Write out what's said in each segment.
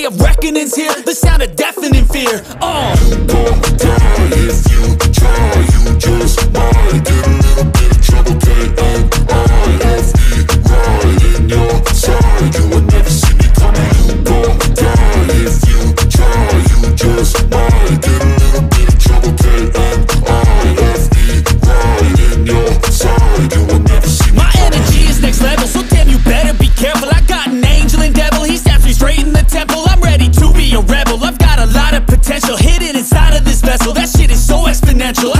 day of reckoning's here The sound of deafening fear Oh. uh. Don't die if you try You just might get a little bit so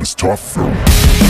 It's tough film.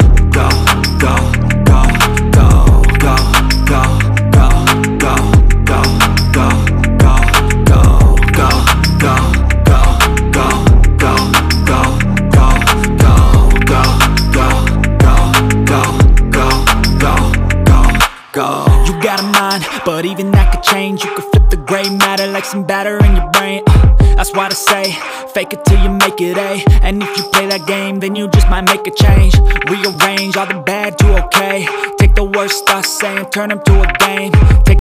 go. You got a mind, but even that could change. You could flip the gray matter like some batter in your brain. Uh, that's why I say, fake it till you make it A. And if you play that game, then you just might make a change. Rearrange all the bad to okay. Take the worst thoughts saying, turn them to a game. Take